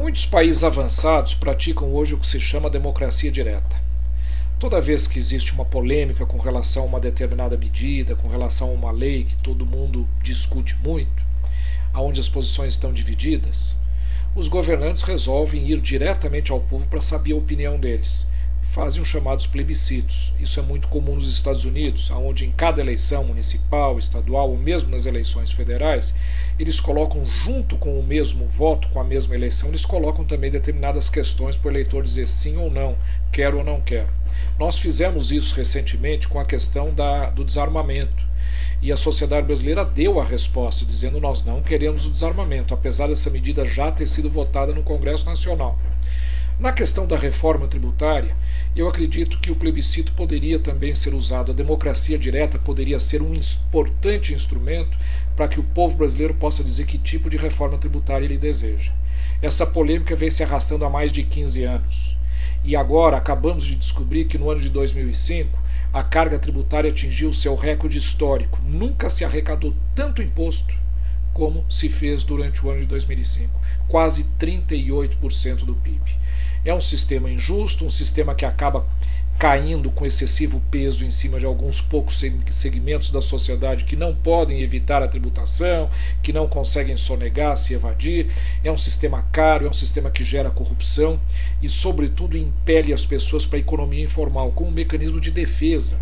Muitos países avançados praticam hoje o que se chama democracia direta. Toda vez que existe uma polêmica com relação a uma determinada medida, com relação a uma lei que todo mundo discute muito, aonde as posições estão divididas, os governantes resolvem ir diretamente ao povo para saber a opinião deles fazem os chamados plebiscitos. Isso é muito comum nos Estados Unidos, onde em cada eleição municipal, estadual ou mesmo nas eleições federais, eles colocam junto com o mesmo voto, com a mesma eleição, eles colocam também determinadas questões para o eleitor dizer sim ou não, quero ou não quero. Nós fizemos isso recentemente com a questão da, do desarmamento. E a sociedade brasileira deu a resposta, dizendo nós não queremos o desarmamento, apesar dessa medida já ter sido votada no Congresso Nacional. Na questão da reforma tributária, eu acredito que o plebiscito poderia também ser usado, a democracia direta poderia ser um importante instrumento para que o povo brasileiro possa dizer que tipo de reforma tributária ele deseja. Essa polêmica vem se arrastando há mais de 15 anos. E agora acabamos de descobrir que no ano de 2005 a carga tributária atingiu seu recorde histórico. Nunca se arrecadou tanto imposto como se fez durante o ano de 2005, quase 38% do PIB. É um sistema injusto, um sistema que acaba caindo com excessivo peso em cima de alguns poucos segmentos da sociedade que não podem evitar a tributação, que não conseguem sonegar, se evadir. É um sistema caro, é um sistema que gera corrupção e, sobretudo, impele as pessoas para a economia informal como um mecanismo de defesa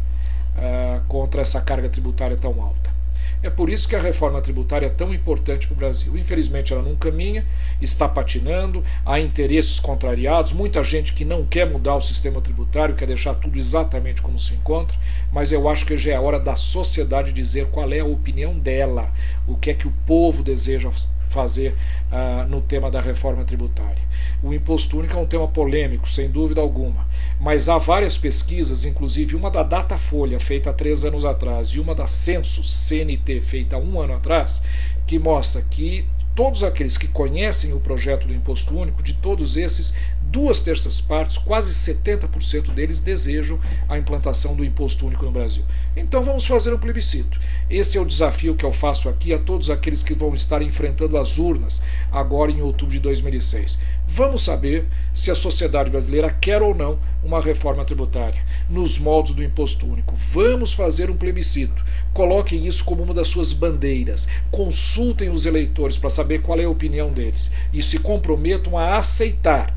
uh, contra essa carga tributária tão alta. É por isso que a reforma tributária é tão importante para o Brasil. Infelizmente, ela não caminha, está patinando, há interesses contrariados, muita gente que não quer mudar o sistema tributário, quer deixar tudo exatamente como se encontra, mas eu acho que já é hora da sociedade dizer qual é a opinião dela, o que é que o povo deseja fazer uh, no tema da reforma tributária. O imposto único é um tema polêmico, sem dúvida alguma, mas há várias pesquisas, inclusive uma da Datafolha, feita há três anos atrás, e uma da Census, CNT, feita há um ano atrás, que mostra que todos aqueles que conhecem o projeto do imposto único, de todos esses, duas terças partes, quase 70% deles desejam a implantação do imposto único no Brasil. Então vamos fazer um plebiscito. Esse é o desafio que eu faço aqui a todos aqueles que vão estar enfrentando as urnas agora em outubro de 2006. Vamos saber se a sociedade brasileira quer ou não uma reforma tributária nos moldes do imposto único. Vamos fazer um plebiscito. Coloquem isso como uma das suas bandeiras. Consultem os eleitores para saber qual é a opinião deles e se comprometam a aceitar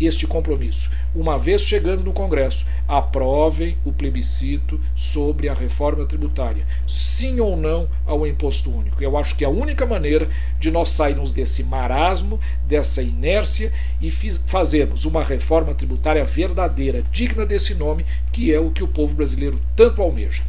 este compromisso. Uma vez chegando no Congresso, aprovem o plebiscito sobre a reforma tributária. Sim ou não ao imposto único. Eu acho que é a única maneira de nós sairmos desse marasmo, dessa inércia e fazermos uma reforma tributária verdadeira, digna desse nome, que é o que o povo brasileiro tanto almeja.